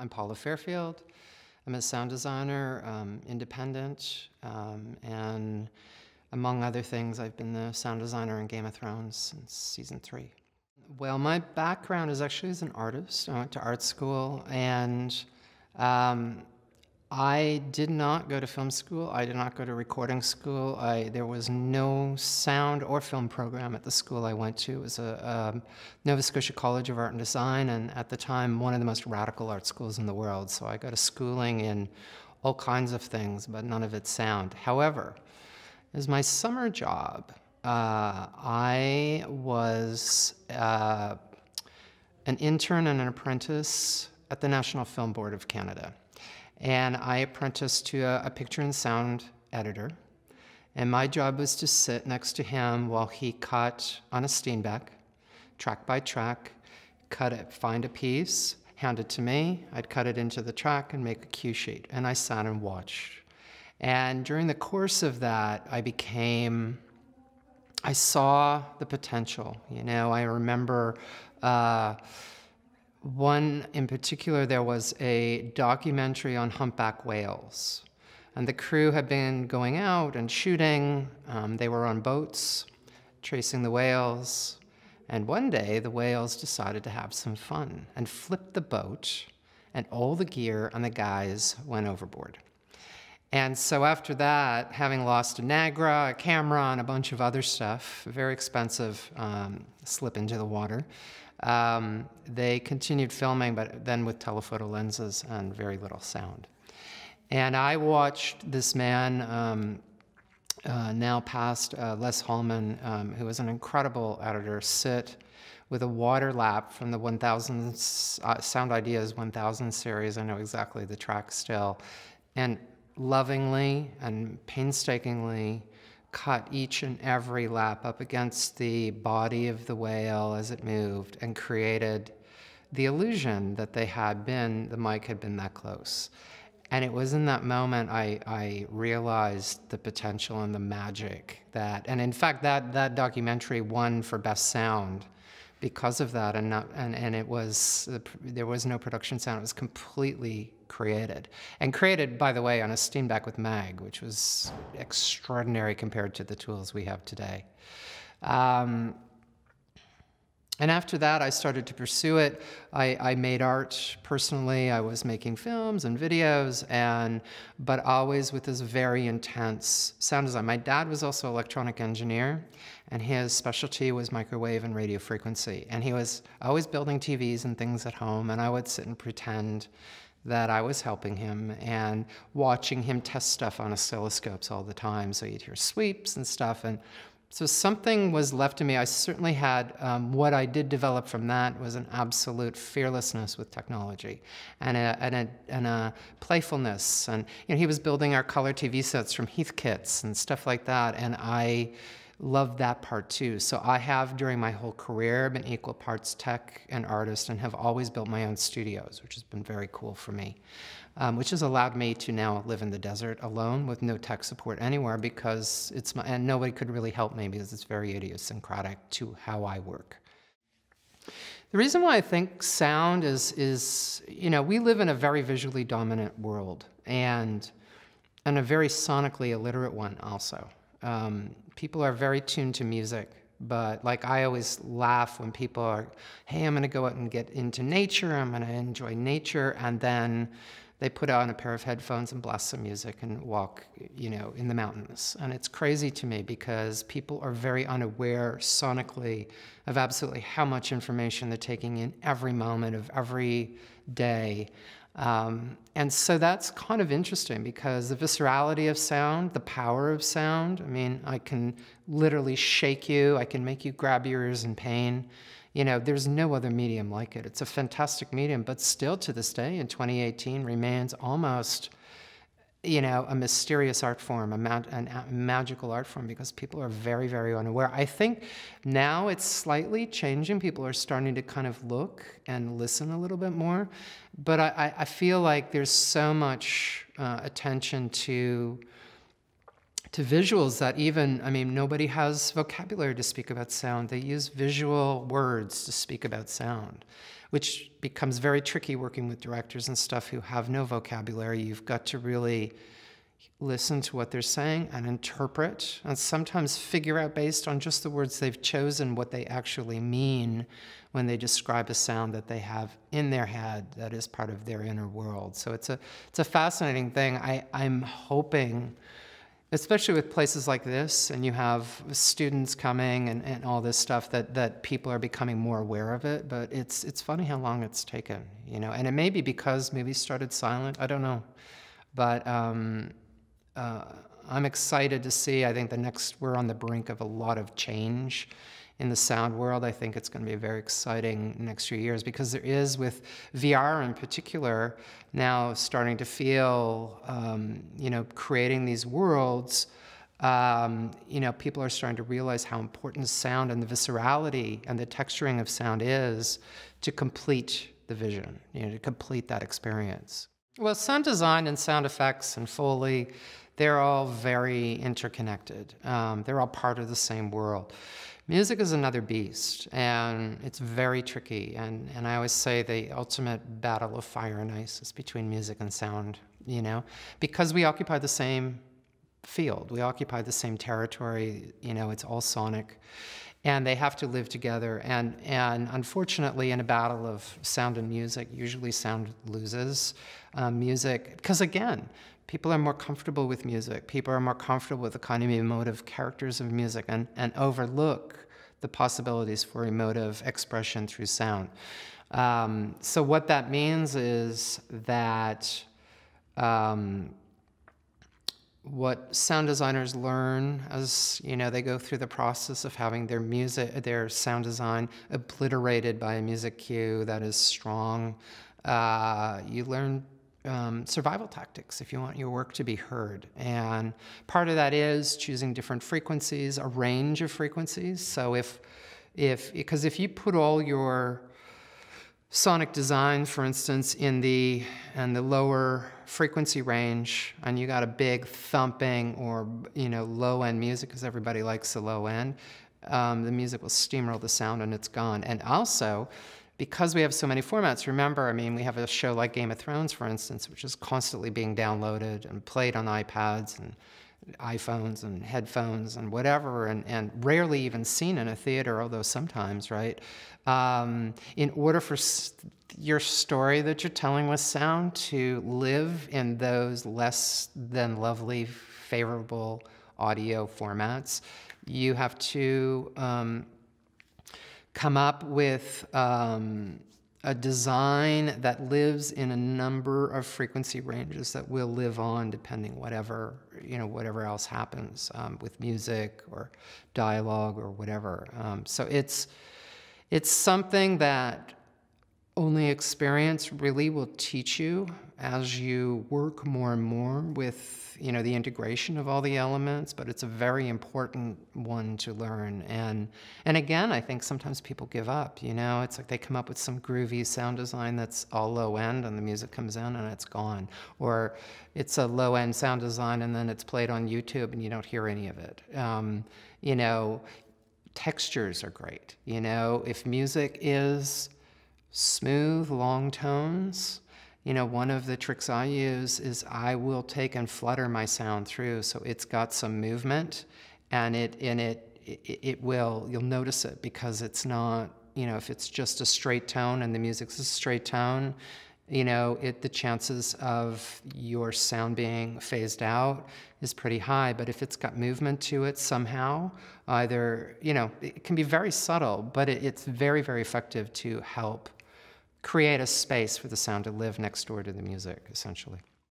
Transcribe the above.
I'm Paula Fairfield. I'm a sound designer, um, independent, um, and among other things, I've been the sound designer in Game of Thrones since season three. Well, my background is actually as an artist. I went to art school, and um, I did not go to film school. I did not go to recording school. I, there was no sound or film program at the school I went to. It was a, um, Nova Scotia College of Art and Design, and at the time, one of the most radical art schools in the world. So I got a schooling in all kinds of things, but none of it sound. However, as my summer job, uh, I was uh, an intern and an apprentice at the National Film Board of Canada. And I apprenticed to a, a picture and sound editor. And my job was to sit next to him while he cut on a Steenbeck, track by track, cut it, find a piece, hand it to me. I'd cut it into the track and make a cue sheet. And I sat and watched. And during the course of that, I became, I saw the potential. You know, I remember. Uh, one in particular, there was a documentary on humpback whales. And the crew had been going out and shooting. Um, they were on boats, tracing the whales. And one day, the whales decided to have some fun and flipped the boat, and all the gear and the guys went overboard. And so after that, having lost a Nagra, a camera, and a bunch of other stuff, very expensive um, slip into the water, um, they continued filming, but then with telephoto lenses and very little sound. And I watched this man, um, uh, now past uh, Les Hallman, um, who was an incredible editor, sit with a water lap from the 1000 uh, Sound Ideas 1000 series. I know exactly the track still. And lovingly and painstakingly cut each and every lap up against the body of the whale as it moved and created the illusion that they had been, the mic had been that close. And it was in that moment I, I realized the potential and the magic that, and in fact, that, that documentary won for Best Sound because of that. And, not, and, and it was, there was no production sound. It was completely created. And created, by the way, on a Steenbeck with Mag, which was extraordinary compared to the tools we have today. Um, and after that, I started to pursue it. I, I, made art personally. I was making films and videos, and but always with this very intense sound design. My dad was also an electronic engineer, and his specialty was microwave and radio frequency. And he was always building TVs and things at home, and I would sit and pretend that I was helping him and watching him test stuff on oscilloscopes all the time. So you'd hear sweeps and stuff. And so something was left to me. I certainly had um, what I did develop from that was an absolute fearlessness with technology and a, and a, and a playfulness. And you know, he was building our color TV sets from Heathkits and stuff like that. And I love that part too. So I have, during my whole career, been equal parts tech and artist and have always built my own studios, which has been very cool for me. Um, which has allowed me to now live in the desert alone with no tech support anywhere because it's my, and nobody could really help me because it's very idiosyncratic to how I work. The reason why I think sound is, is, you know, we live in a very visually dominant world and, and a very sonically illiterate one also. Um, people are very tuned to music, but like I always laugh when people are, hey, I'm going to go out and get into nature, I'm going to enjoy nature, and then they put on a pair of headphones and blast some music and walk, you know, in the mountains. And it's crazy to me because people are very unaware sonically of absolutely how much information they're taking in every moment of every day. Um, and so that's kind of interesting because the viscerality of sound, the power of sound, I mean, I can literally shake you, I can make you grab your ears in pain. You know, there's no other medium like it. It's a fantastic medium, but still to this day in 2018 remains almost you know, a mysterious art form, a, a, magical art form, because people are very, very unaware. I think now it's slightly changing. People are starting to kind of look and listen a little bit more. But I, I feel like there's so much uh, attention to to visuals that even, I mean, nobody has vocabulary to speak about sound. They use visual words to speak about sound which becomes very tricky working with directors and stuff who have no vocabulary. You've got to really listen to what they're saying and interpret and sometimes figure out based on just the words they've chosen what they actually mean when they describe a sound that they have in their head that is part of their inner world. So it's a it's a fascinating thing. I, I'm hoping especially with places like this and you have students coming and, and all this stuff that, that people are becoming more aware of it but it's it's funny how long it's taken you know? And it may be because movies started silent i don't know. But um, uh, I'm excited to see. I think the next, we're on the brink of a lot of change in the sound world. I think it's going to be very exciting next few years because there is, with VR in particular, now starting to feel, um, you know, creating these worlds. Um, you know, people are starting to realize how important sound and the viscerality and the texturing of sound is to complete the vision, you know, to complete that experience. Well, sound design and sound effects and Foley, they're all very interconnected. Um, they're all part of the same world. Music is another beast, and it's very tricky. And, and I always say the ultimate battle of fire and ice is between music and sound, you know, because we occupy the same field, we occupy the same territory, you know, it's all sonic. And they have to live together. And, and unfortunately, in a battle of sound and music, usually sound loses. Um, music, because again, people are more comfortable with music. People are more comfortable with the kind of emotive characters of music and, and overlook the possibilities for emotive expression through sound. Um, so what that means is that um, what sound designers learn as you know they go through the process of having their music their sound design obliterated by a music cue that is strong uh, you learn um, survival tactics if you want your work to be heard. And part of that is choosing different frequencies, a range of frequencies. So if, if, because if you put all your sonic design, for instance, in the, in the lower frequency range, and you got a big thumping or, you know, low end music, because everybody likes the low end, um, the music will steamroll the sound and it's gone. And also, because we have so many formats, remember, I mean, we have a show like Game of Thrones, for instance, which is constantly being downloaded and played on iPads and iPhones and headphones and whatever, and, and rarely even seen in a theater, although sometimes, right? Um, in order for your story that you're telling with sound to live in those less than lovely, favorable audio formats, you have to um, come up with um, a design that lives in a number of frequency ranges that will live on depending whatever you know whatever else happens um, with music or dialogue or whatever. Um, so it's it's something that only experience really will teach you as you work more and more with you know the integration of all the elements but it's a very important one to learn. And and again i think sometimes people give up you know? It's like they come up with some groovy sound design that's all low end and the music comes in and it's gone. Or it's a low end sound design and then it's played on youtube and you don't hear any of it. Um, you know textures are great you know? If music is smooth long tones you know, one of the tricks I use is I will take and flutter my sound through so it's got some movement and it in it, it it will you'll notice it because it's not, you know, if it's just a straight tone and the music's a straight tone, you know, it the chances of your sound being phased out is pretty high. But if it's got movement to it somehow, either, you know, it can be very subtle, but it, it's very, very effective to help create a space for the sound to live next door to the music, essentially.